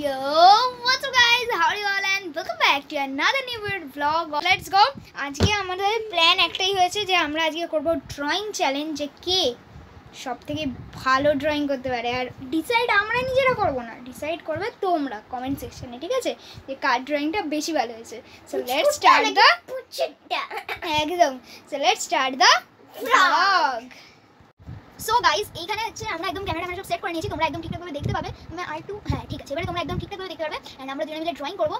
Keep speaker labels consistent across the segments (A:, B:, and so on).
A: Yo, what's up guys? How are you all? And welcome back to another new vlog. Let's go. আজকে আমাদের plan একটাই হয়েছে যে আমরা আজকে করব ড্রয়িং চ্যালেঞ্জ যে কে সব থেকে ভালো ড্রয়িং করতে পারে। আর ডিসাইড আমরা নিজেরা করব না ডিসাইড করবে তোমরা কমেন্ট সেকশনে ঠিক আছে? যে কার ড্রয়িংটা বেশি ভালো হয়েছে। সো লেটস স্টার্ট দ্য একদম। So let's start the vlog so guys এইখানে হচ্ছে আমরা একদম ক্যামেরা সব সেট করে নিয়েছি। তোমরা একদম ঠিকঠাক ভাবে দেখতে পাবে। আর টু হ্যাঁ ঠিক আছে। এবারে তোমরা একদম ঠিকঠাক ভাবে দেখতে পাবে আমরা দুজনে মিলে ড্রয়িং করব।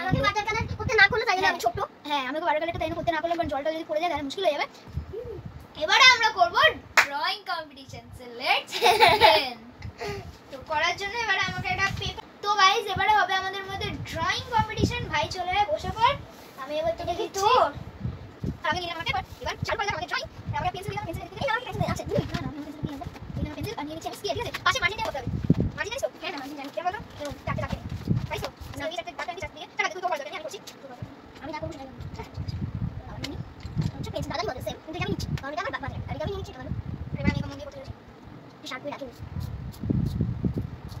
B: আমাকে কালার করতে না করলে তাই জন্য আমি ছোট
A: হ্যাঁ আমাকে বারো কালারটা তাই করতে না পারলে কারণ জলটা যদি পড়ে যায় তাহলে মুশকিল হয়ে যাবে। এবারে আমরা করব ড্রয়িং কম্পিটিশন লেটস তো করার জন্য এবারে আমাকে একটা পেপার তো গাইস এবারে হবে আমাদের মধ্যে ড্রয়িং কম্পিটিশন ভাই চলে বসে পড়। আমি এবার তোকে দিচ্ছি। আগে নিলাম আমাকে। এবার এবার চালু করে আমাদের ড্রয়িং আমরা পেন্সিল দিলাম পেন্সিল দিলাম
B: এই আমার কাছে আছে
A: না না আমি পেন্সিল নিয়ে এলাম পেন্সিল আর নিয়ে নিচ্ছি স্কেল ঠিক আছে পাশে মার্জিন দিয়ে করতে হবে মার্জিন জানিস তো হ্যাঁ হ্যাঁ মার্জিন জানি কেমন বলো এরকম টাকে টাকে পাইছো না এই চারটে টাকা নিয়ে চারটে দিয়ে টাকা তুই তো বল আমি করছি
B: আমি না করব সেটা আমি নিই হচ্ছে পেন্সিল দাদা বলছে কিন্তু আমি নিচ্ছি আমি আমার বাবা আমি আমি নিচ্ছি তোমার
A: এবার আমি মন দিয়ে করতে
B: শার্ট করে রাখি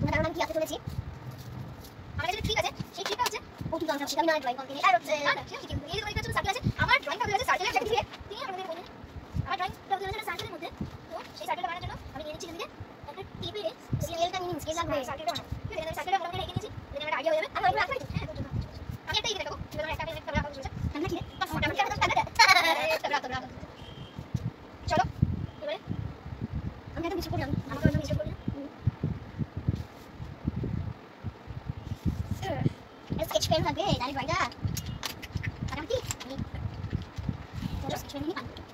B: তোমরা আমি কি আছে চলেছি
A: আমার কাছে ঠিক আছে সেই ট্রিকটা হচ্ছে
B: ও তুই জানো সেটা আমি না ড্রয়িং করতে আর হচ্ছে
A: না না ঠিক আছে এই যে তোমার সার্কেল আছে। আমার ড্রয়িং কাগজ আছে সার্কেলের সাথে দিয়ে। তিনি আমাদের বলুন আমার ড্রয়িং কাগজ আছে সার্কেলের মধ্যে। তো সেই সার্কেলটা বানানোর জন্য আমি নিয়ে নিচ্ছি এদিকে একটা টিপে
B: স্কেলটা নিয়ে স্কেল লাগবে
A: সার্কেলটা বানাবো ঠিক আছে সার্কেলটা মোটামুটি রেখে নিয়েছি যদি আমার আইডিয়া হয়ে যাবে।
B: আমি ওগুলো রাখব
A: হ্যাঁ আমি একটা এখানে রাখব এবার একটা একটা কাগজ আছে
B: আমি কি
A: চলো। এবারে
B: আমি একটা কিছু করলাম
A: আমাকে একটা মিস্টেক করবি
B: স্কেচ পেন লাগবে তাহলে ড্রয়িংটা আর কি স্কেচ পেন নিয়ে আনব একটা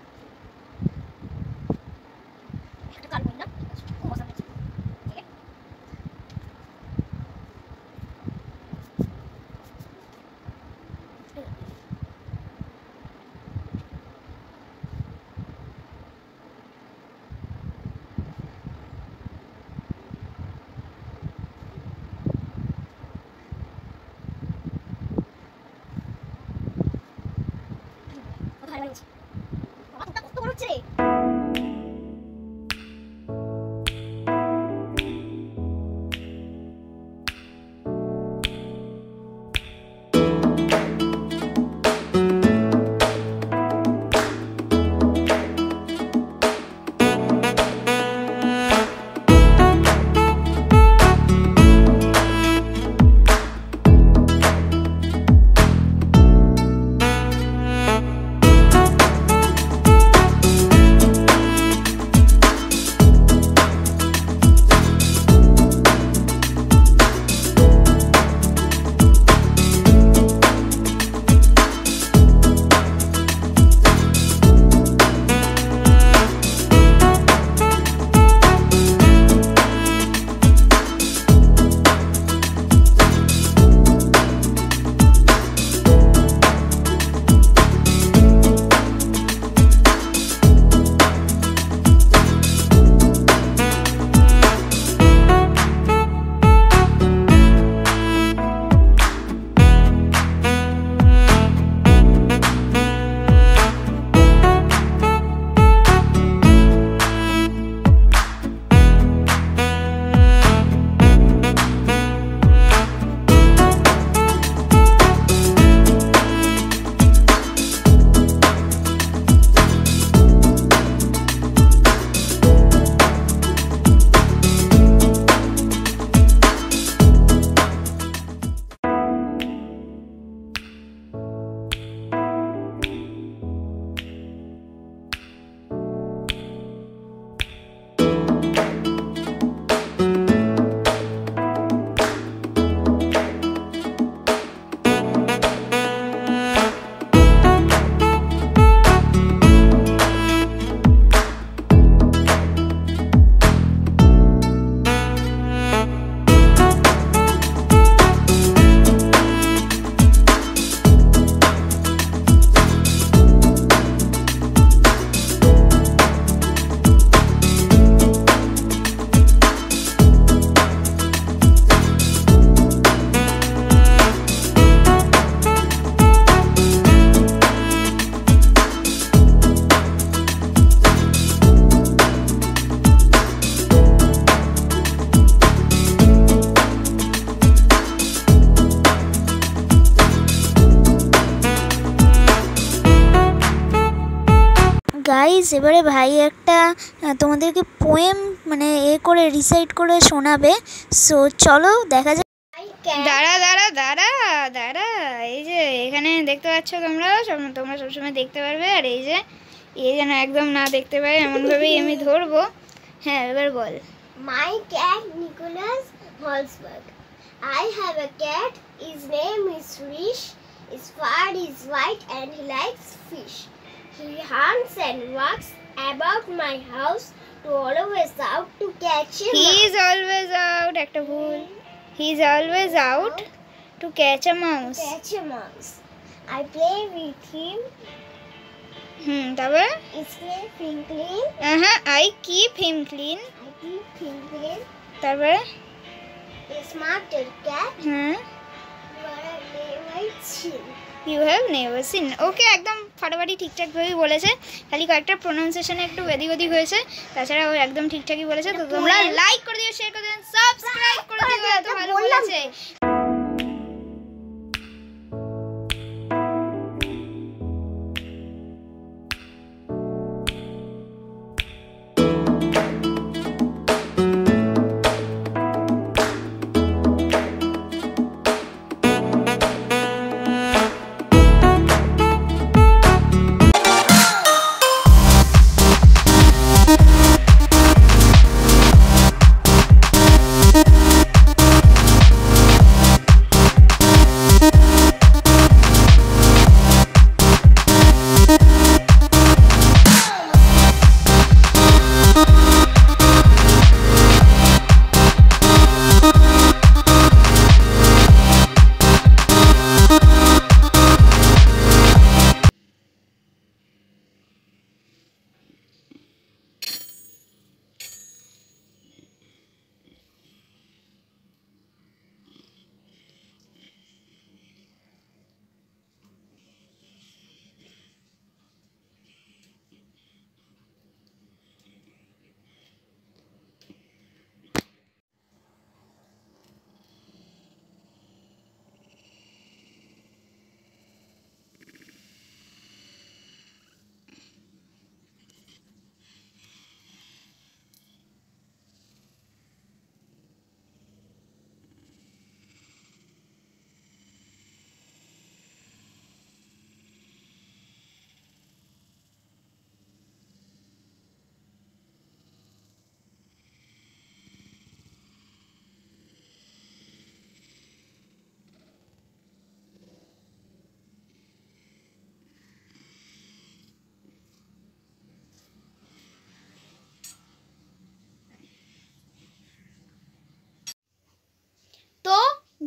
B: 오렌지. 아, 딱 그렇지.
C: গাইস এবারে ভাই একটা তোমাদেরকে পোয়েম মানে এ করে রিসাইট করে শোনাবে সো চলো দেখা যাক
A: দাঁড়া দাঁড়া দাঁড়া দাঁড়া এই যে এখানে দেখতে পাচ্ছ তোমরা সব তোমরা সবসময় দেখতে পারবে আর এই যে এই যেন একদম না দেখতে পারে এমনভাবেই আমি ধরবো হ্যাঁ এবার বল
B: my cat Nicholas Holzberg. I have a cat. His name is Rish. His fur is white and he likes fish. He hunts and walks about my house to always out to catch him.
A: He is always out একটা ভুল he is always out to catch a mouse
B: catch a mouse. I play with him.
A: Hmm তারপরে
B: His name Twinkling.
A: হ্যাঁ I keep him clean
B: I keep Twinkling.
A: তারপরে
B: A smarter cat.
A: হ্যাঁ
B: You have never seen
A: okay একদম ফাটাফাটি ঠিকঠাকভাবেই বলেছে। খালি কয়েকটা প্রোনাউন্সিয়েশনে একটু এদিক ওদিক হয়েছে। তাছাড়া ও একদম ঠিকঠাকই বলেছে। তো তোমরা লাইক করে দিও শেয়ার করে দিও সাবস্ক্রাইব করে দিও এত ভালো বলেছে।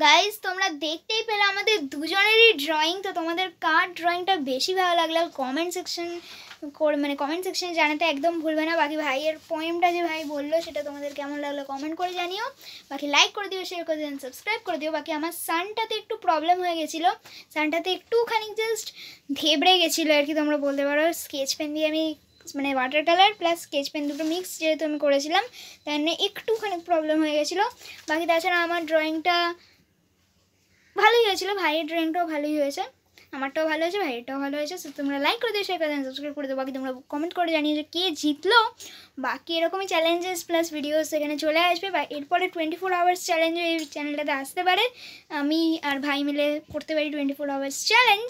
A: গাইজ তোমরা দেখতেই পেলে আমাদের দুজনেরই ড্রয়িং তো তোমাদের কার ড্রয়িংটা বেশি ভালো লাগল কমেন্ট সেকশন করে মানে কমেন্ট সেকশনে জানাতে একদম ভুলবে না। বাকি ভাইয়ের পোয়েমটা যে ভাই বলল, সেটা তোমাদের কেমন লাগল কমেন্ট করে জানিও। বাকি লাইক করে দিও শেয়ার করে দিও সাবস্ক্রাইব করে দিও। বাকি আমার সানটাতে একটু প্রবলেম হয়ে গেছিল। সানটাতে একটুখানি জাস্ট ধেবড়ে গেছিল আর কি, তোমরা বলতে পারো। স্কেচ পেন দিয়ে আমি মানে water colour plus sketch pen দুটো মিক্স যেহেতু আমি করেছিলাম তাই জন্য একটুখানি প্রবলেম হয়ে গেছিল। বাকি তাছাড়া আমার ড্রয়িংটা ভালোই হয়েছিল ভাইয়ের ড্রয়িংটাও ভালোই হয়েছে আমারটাও ভালো হয়েছে ভাইয়েরটাও ভালো হয়েছে সো তোমরা লাইক করে দিও শেয়ার করে দিও সাবস্ক্রাইব করে দিও বাকি তোমরা কমেন্ট করে জানিও যে কে জিতলো। বাকি এরকমই চ্যালেঞ্জেস প্লাস ভিডিওস এখানে চলে আসবে বা এরপরে টোয়েন্টি ফোর আওয়ার্স চ্যালেঞ্জ এই চ্যানেলটাতে আসতে পারে। আমি আর ভাই মিলে করতে পারি twenty
B: four
A: hours
B: challenge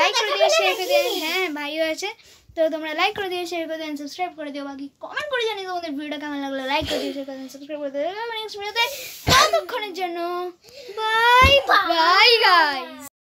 A: like করে দিও
B: পেলে
A: শেয়ার করে দিও। হ্যাঁ ভাইও আছে। তো তোমরা লাইক করে দিও শেয়ার করে দিও সাবস্ক্রাইব করে দিও। বাকি কমেন্ট করে জানিয়ে তোমাদের ভিডিওটা কেমন লাগল। লাইক করে দিও শেয়ার করে দিও সাবস্ক্রাইব করে দিও। নেক্সট ভিডিওতে ততক্ষণের জন্য। Bye bye guys